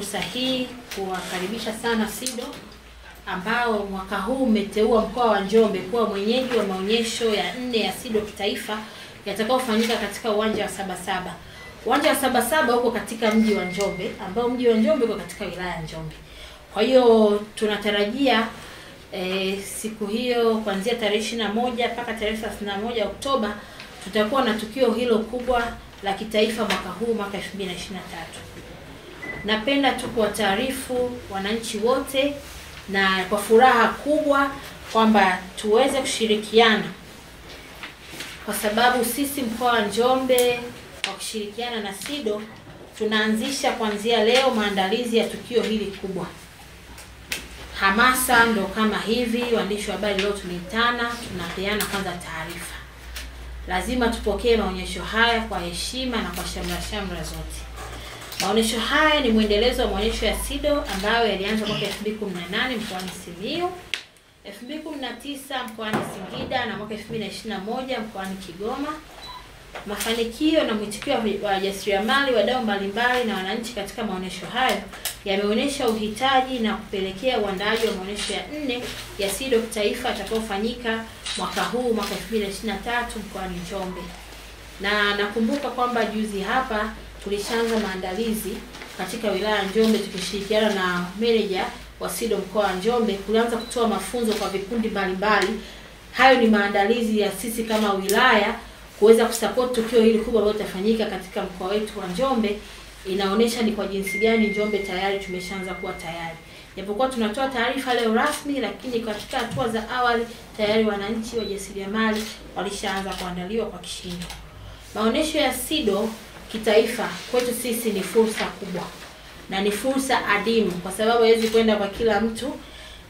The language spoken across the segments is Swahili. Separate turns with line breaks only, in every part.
fursa hii kuwakaribisha sana SIDO ambao mwaka huu umeteua mkoa wa Njombe kuwa mwenyeji wa maonyesho ya nne ya SIDO kitaifa yatakayofanyika katika uwanja wa Sabasaba. Uwanja wa Sabasaba uko katika mji wa Njombe ambao mji wa Njombe uko katika wilaya ya Njombe. Kwa hiyo tunatarajia e, siku hiyo kuanzia tarehe ishirini na moja mpaka tarehe thelathini na moja Oktoba tutakuwa na tukio hilo kubwa la kitaifa mwaka huu mwaka 2023. Napenda tu kuwataarifu wananchi wote na kwa furaha kubwa kwamba tuweze kushirikiana kwa sababu sisi mkoa wa Njombe kwa kushirikiana na SIDO tunaanzisha kuanzia leo maandalizi ya tukio hili kubwa. Hamasa ndo kama hivi, waandishi wa habari leo tumeitana, tunapeana kwanza taarifa. Lazima tupokee maonyesho haya kwa heshima na kwa shamra shamra zote. Maonyesho haya ni mwendelezo wa maonyesho ya SIDO ambayo yalianza mwaka 2018 mkoani Simiyu, 2019 mkoani Singida na mwaka 2021 mkoani Kigoma. Mafanikio na mwitikio wa wajasiriamali, wadau mbalimbali na wananchi katika maonyesho hayo yameonyesha uhitaji na kupelekea uandaaji wa maonyesho ya nne ya SIDO kitaifa yatakayofanyika mwaka huu mwaka 2023 mkoani Njombe. Na nakumbuka kwamba juzi hapa tulishaanza maandalizi katika wilaya ya Njombe tukishirikiana na meneja wa SIDO mkoa wa Njombe kuanza kutoa mafunzo kwa vikundi mbalimbali. Hayo ni maandalizi ya sisi kama wilaya kuweza kusupport tukio hili kubwa ambalo litafanyika katika mkoa wetu wa Njombe. Inaonyesha ni kwa jinsi gani Njombe tayari tumeshaanza kuwa tayari. Japokuwa tunatoa taarifa leo rasmi, lakini katika hatua za awali tayari wananchi wajasiriamali walishaanza kuandaliwa kwa kishindo. Maonesho ya SIDO kitaifa kwetu sisi ni fursa kubwa na ni fursa adimu, kwa sababu haiwezi kwenda kwa kila mtu,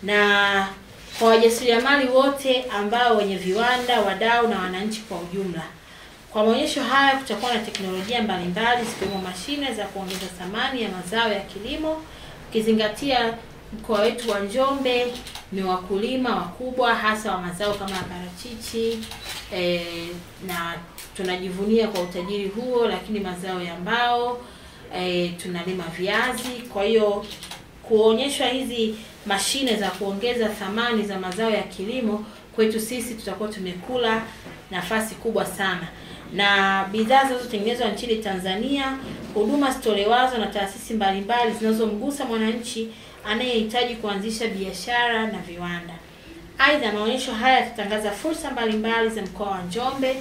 na kwa wajasiriamali wote ambao wenye viwanda, wadau na wananchi kwa ujumla. Kwa maonyesho haya kutakuwa na teknolojia mbalimbali zikiwemo mashine za kuongeza thamani ya mazao ya kilimo, ukizingatia mkoa wetu wa Njombe ni wakulima wakubwa hasa wa mazao kama parachichi e, na tunajivunia kwa utajiri huo, lakini mazao ya mbao e, tunalima viazi. Kwa hiyo kuonyeshwa hizi mashine za kuongeza thamani za mazao ya kilimo kwetu sisi tutakuwa tumekula nafasi kubwa sana, na bidhaa zinazotengenezwa nchini Tanzania, huduma zitolewazo na taasisi mbalimbali zinazomgusa mwananchi anayehitaji kuanzisha biashara na viwanda. Aidha, maonyesho haya yatatangaza fursa mbalimbali za mkoa wa Njombe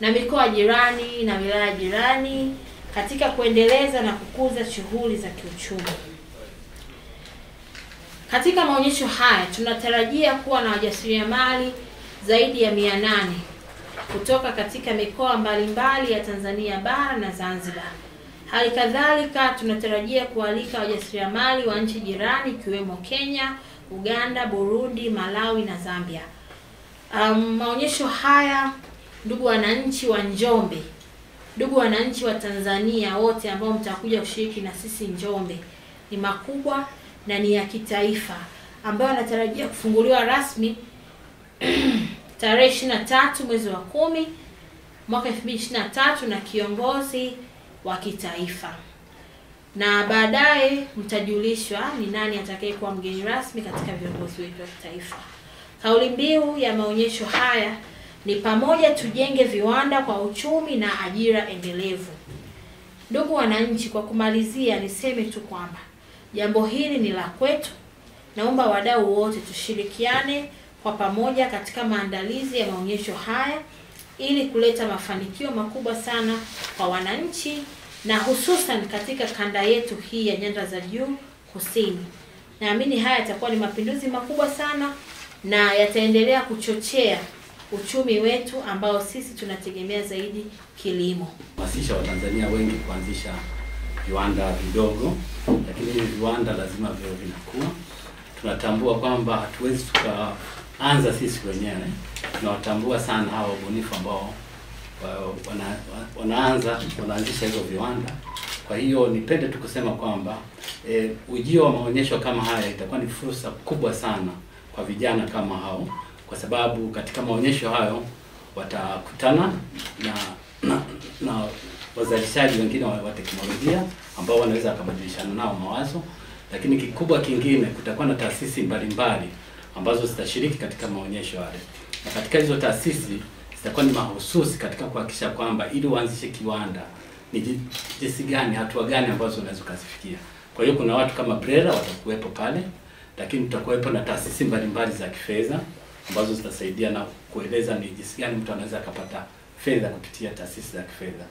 na mikoa jirani na wilaya jirani katika kuendeleza na kukuza shughuli za kiuchumi. Katika maonyesho haya tunatarajia kuwa na wajasiriamali zaidi ya mia nane kutoka katika mikoa mbalimbali ya Tanzania bara na Zanzibar. Hali kadhalika tunatarajia kualika wajasiriamali wa nchi jirani ikiwemo Kenya, Uganda, Burundi, Malawi na Zambia. Um, maonyesho haya ndugu wananchi wa Njombe, ndugu wananchi wa Tanzania wote ambao mtakuja kushiriki na sisi Njombe, ni makubwa na ni ya kitaifa ambayo anatarajia kufunguliwa rasmi tarehe ishirini na tatu mwezi wa kumi mwaka 2023 na kiongozi wa kitaifa, na baadaye mtajulishwa ni nani atakayekuwa mgeni rasmi katika viongozi wetu wa kitaifa. Kauli mbiu ya maonyesho haya ni pamoja tujenge viwanda kwa uchumi na ajira endelevu. Ndugu wananchi, kwa kumalizia, niseme tu kwamba jambo hili ni la kwetu. Naomba wadau wote tushirikiane kwa pamoja katika maandalizi ya maonyesho haya ili kuleta mafanikio makubwa sana kwa wananchi na hususan katika kanda yetu hii ya nyanda za juu kusini. Naamini haya yatakuwa ni mapinduzi makubwa sana na yataendelea kuchochea uchumi wetu ambao sisi tunategemea zaidi kilimo.
Hamasisha Watanzania wengi kuanzisha viwanda vidogo, lakini hivi viwanda lazima viwe vinakuwa. Tunatambua kwamba hatuwezi tukaanza sisi wenyewe, tunawatambua sana hawa wabunifu ambao wana, wanaanza wanaanzisha hizo viwanda. Kwa hiyo nipende tu kusema kwamba e, ujio wa maonyesho kama haya itakuwa ni fursa kubwa sana kwa vijana kama hao, kwa sababu katika maonyesho hayo watakutana na na, na wazalishaji wengine wa, teknolojia ambao wanaweza wakabadilishana nao mawazo, lakini kikubwa kingine, kutakuwa na taasisi mbalimbali ambazo zitashiriki katika maonyesho yale, na katika hizo taasisi zitakuwa ni mahususi katika kuhakikisha kwamba ili uanzishe kiwanda ni ji- jinsi gani, hatua gani ambazo unaweza ukazifikia. Kwa hiyo kuna watu kama BRELA watakuwepo pale, lakini tutakuwepo na taasisi mbalimbali za kifedha ambazo zitasaidia na kueleza ni jinsi gani mtu anaweza akapata fedha kupitia taasisi za kifedha.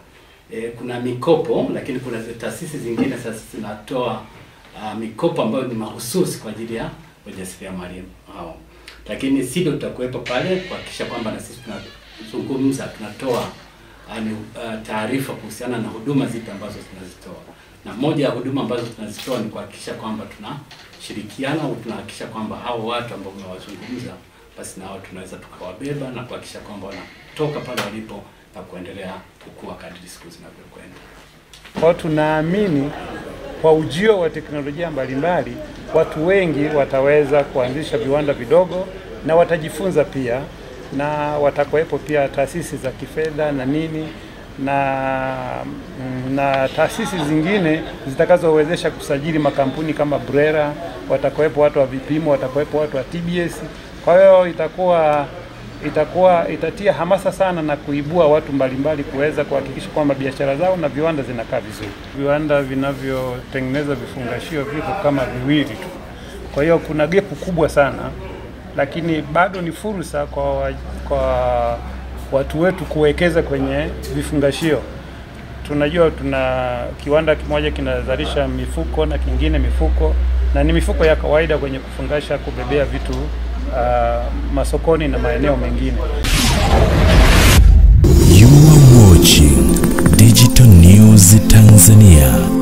E, kuna mikopo, lakini kuna taasisi zingine sasa zinatoa uh, mikopo ambayo ni mahususi kwa ajili ya wajasiriamali hao, lakini SIDO tutakuwepo pale kuhakikisha kwamba na sisi tunazungumza, tunatoa uh, taarifa kuhusiana na huduma zipi ambazo tunazitoa, na moja ya huduma ambazo tunazitoa ni kuhakikisha kwamba tunashirikiana au tunahakikisha kwamba hao watu ambao umewazungumza basi nao tunaweza tukawabeba na kuhakikisha kwamba wanatoka pale walipo na kuendelea kukua kadri siku zinavyokwenda.
Kwa tunaamini kwa ujio wa teknolojia mbalimbali, watu wengi wataweza kuanzisha viwanda vidogo na watajifunza pia, na watakuwepo pia taasisi za kifedha na nini na na taasisi zingine zitakazowezesha kusajili makampuni kama brera watakuwepo watu wa vipimo, watakuwepo watu wa TBS. Kwa hiyo itakuwa itakuwa itatia hamasa sana na kuibua watu mbalimbali kuweza kuhakikisha kwamba biashara zao na viwanda zinakaa vizuri. Viwanda vinavyotengeneza vifungashio viko kama viwili tu, kwa hiyo kuna gepu kubwa sana, lakini bado ni fursa kwa, kwa watu wetu kuwekeza kwenye vifungashio. Tunajua tuna kiwanda kimoja kinazalisha mifuko na kingine mifuko, na ni mifuko ya kawaida kwenye kufungasha, kubebea vitu uh, masokoni na maeneo mengine. You are watching Digital News Tanzania.